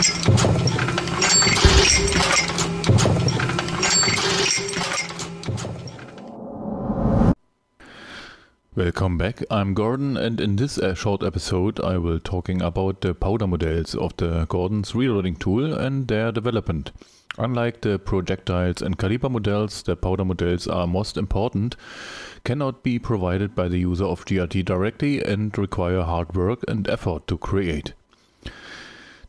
Welcome back, I'm Gordon and in this uh, short episode I will talking about the powder models of the Gordon's reloading tool and their development. Unlike the projectiles and caliber models, the powder models are most important, cannot be provided by the user of GRT directly and require hard work and effort to create.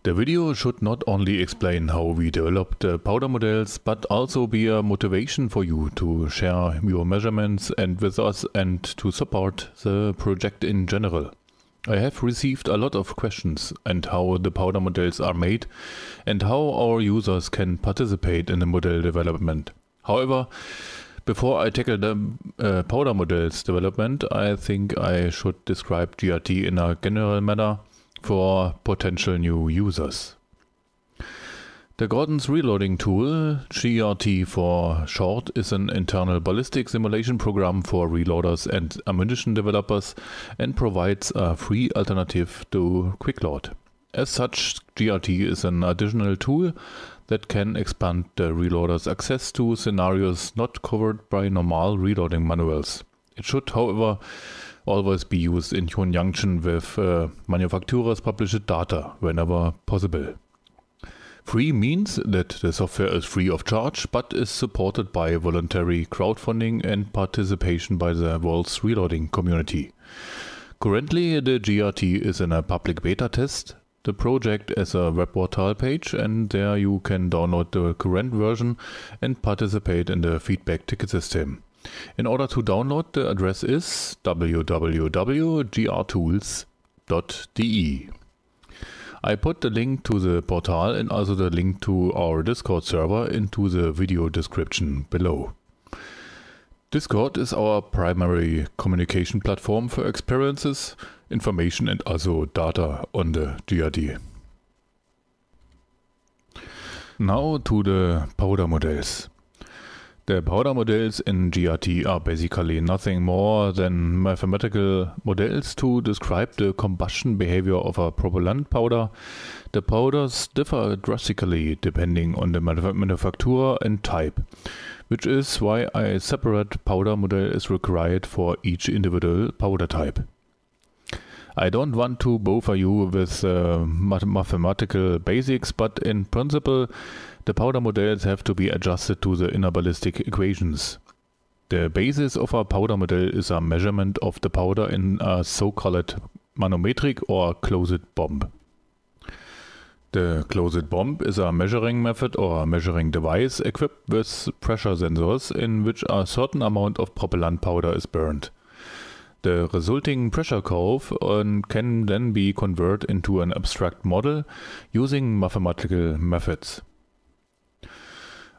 The video should not only explain how we develop the powder models, but also be a motivation for you to share your measurements and with us and to support the project in general. I have received a lot of questions and how the powder models are made and how our users can participate in the model development. However, before I tackle the uh, powder models development, I think I should describe GRT in a general manner for potential new users. The Gordon's reloading tool, GRT for short, is an internal ballistic simulation program for reloaders and ammunition developers and provides a free alternative to QuickLoad. As such, GRT is an additional tool that can expand the reloader's access to scenarios not covered by normal reloading manuals. It should, however, always be used in conjunction with uh, manufacturers' published data whenever possible. Free means that the software is free of charge but is supported by voluntary crowdfunding and participation by the world's reloading community. Currently, the GRT is in a public beta test. The project is a web portal page, and there you can download the current version and participate in the feedback ticket system. In order to download, the address is www.grtools.de. I put the link to the portal and also the link to our Discord server into the video description below. Discord is our primary communication platform for experiences, information and also data on the GRT. Now to the powder models. The powder models in GRT are basically nothing more than mathematical models to describe the combustion behavior of a propellant powder. The powders differ drastically depending on the manufacturer and type, which is why a separate powder model is required for each individual powder type. I don't want to bother you with uh, mathematical basics, but in principle, the powder models have to be adjusted to the inner ballistic equations. The basis of a powder model is a measurement of the powder in a so-called manometric or closed bomb. The closed bomb is a measuring method or measuring device equipped with pressure sensors in which a certain amount of propellant powder is burned. The resulting pressure curve um, can then be converted into an abstract model using mathematical methods.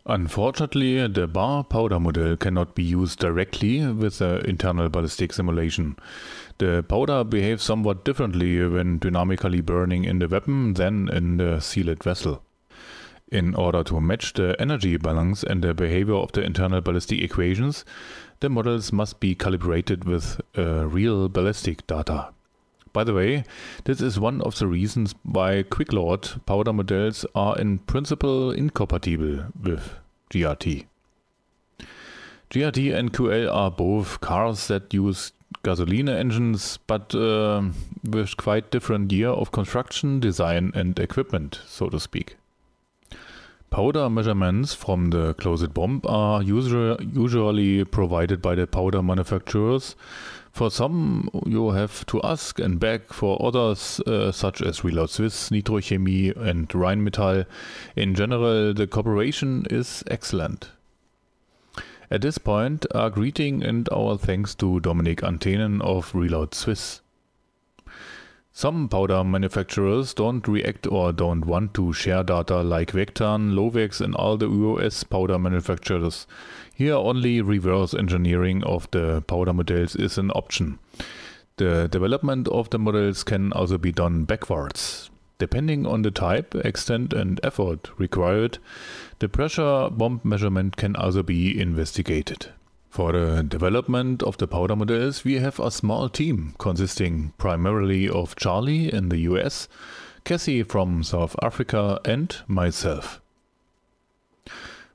Unfortunately, the bar powder model cannot be used directly with the internal ballistic simulation. The powder behaves somewhat differently when dynamically burning in the weapon than in the sealed vessel. In order to match the energy balance and the behavior of the internal ballistic equations, the models must be calibrated with uh, real ballistic data. By the way, this is one of the reasons why QuickLoad powder models are in principle incompatible with GRT. GRT and QL are both cars that use gasoline engines, but uh, with quite different year of construction, design and equipment, so to speak. Powder measurements from the closed bomb are usually provided by the powder manufacturers for some, you have to ask and beg for others, uh, such as Reload Swiss, Nitrochemie, and Rheinmetall. In general, the cooperation is excellent. At this point, our greeting and our thanks to Dominik Antenen of Reload Swiss. Some powder manufacturers don't react or don't want to share data like Vectan, Lovex, and all the US powder manufacturers. Here only reverse engineering of the powder models is an option. The development of the models can also be done backwards. Depending on the type, extent and effort required, the pressure bomb measurement can also be investigated. For the development of the powder models, we have a small team consisting primarily of Charlie in the US, Cassie from South Africa, and myself.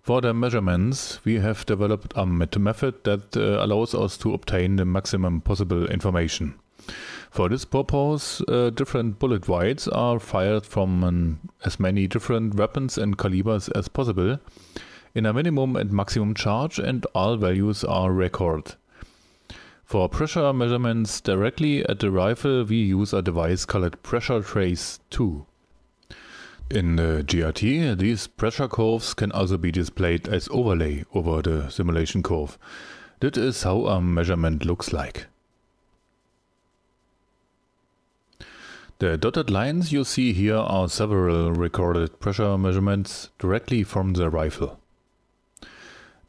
For the measurements, we have developed a method that uh, allows us to obtain the maximum possible information. For this purpose, uh, different bullet weights are fired from an, as many different weapons and calibers as possible in a minimum and maximum charge and all values are recorded. For pressure measurements directly at the rifle, we use a device called Pressure Trace 2. In the GRT, these pressure curves can also be displayed as overlay over the simulation curve. That is how a measurement looks like. The dotted lines you see here are several recorded pressure measurements directly from the rifle.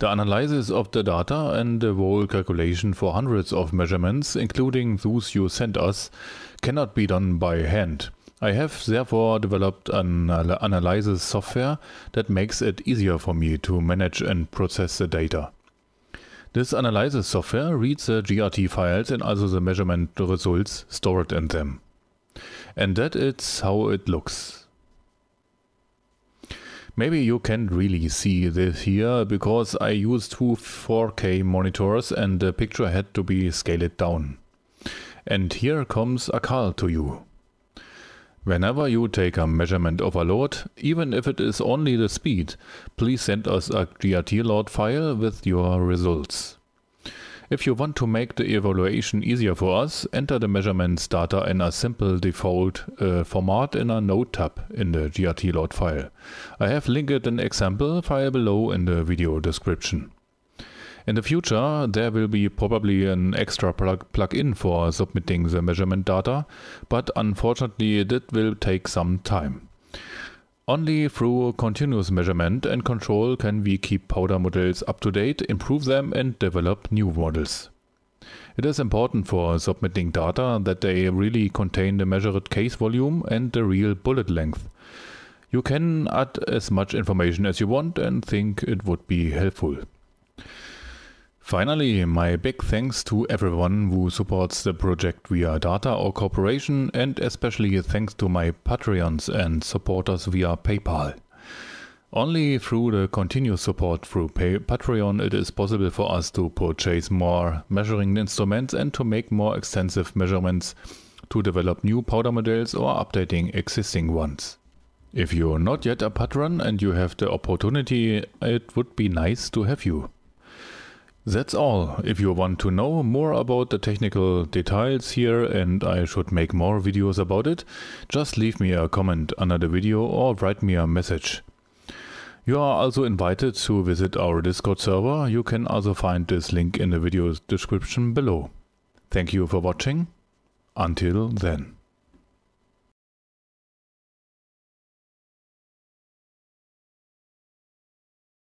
The analysis of the data and the whole calculation for hundreds of measurements, including those you sent us, cannot be done by hand. I have therefore developed an analysis software that makes it easier for me to manage and process the data. This analysis software reads the GRT files and also the measurement results stored in them. And that is how it looks. Maybe you can't really see this here because I used two 4K monitors and the picture had to be scaled down. And here comes a call to you. Whenever you take a measurement of a load, even if it is only the speed, please send us a GRT load file with your results. If you want to make the evaluation easier for us, enter the measurements data in a simple default uh, format in a node tab in the GRT load file. I have linked an example file below in the video description. In the future, there will be probably an extra plug plugin for submitting the measurement data, but unfortunately it will take some time. Only through continuous measurement and control can we keep powder models up to date, improve them and develop new models. It is important for submitting data that they really contain the measured case volume and the real bullet length. You can add as much information as you want and think it would be helpful. Finally, my big thanks to everyone who supports the project via data or cooperation, and especially thanks to my Patreons and supporters via PayPal. Only through the continuous support through Patreon it is possible for us to purchase more measuring instruments and to make more extensive measurements to develop new powder models or updating existing ones. If you're not yet a patron and you have the opportunity, it would be nice to have you. That's all. If you want to know more about the technical details here and I should make more videos about it, just leave me a comment under the video or write me a message. You are also invited to visit our Discord server. You can also find this link in the video description below. Thank you for watching. Until then.